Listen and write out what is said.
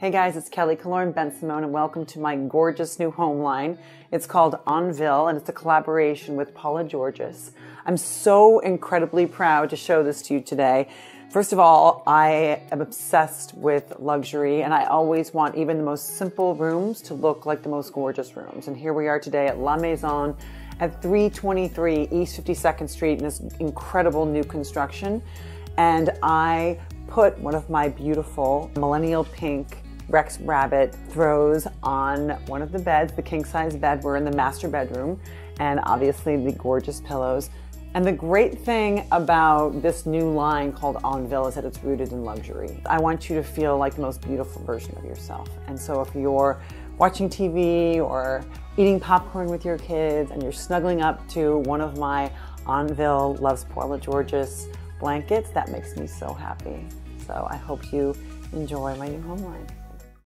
Hey guys, it's Kelly Killoren Bensimon, and welcome to my gorgeous new home line. It's called Enville, and it's a collaboration with Pologeorgis. I'm so incredibly proud to show this to you today. First of all, I am obsessed with luxury, and I always want even the most simple rooms to look like the most gorgeous rooms. And here we are today at La Maison at 323 East 52nd Street in this incredible new construction. And I put one of my beautiful millennial pink Rex Rabbit throws on one of the beds, the king size bed. We're in the master bedroom, and obviously the gorgeous pillows. And the great thing about this new line called Enville is that it's rooted in luxury. I want you to feel like the most beautiful version of yourself. And so if you're watching TV or eating popcorn with your kids and you're snuggling up to one of my Enville Loves Pologeorgis blankets, that makes me so happy. So I hope you enjoy my new home line.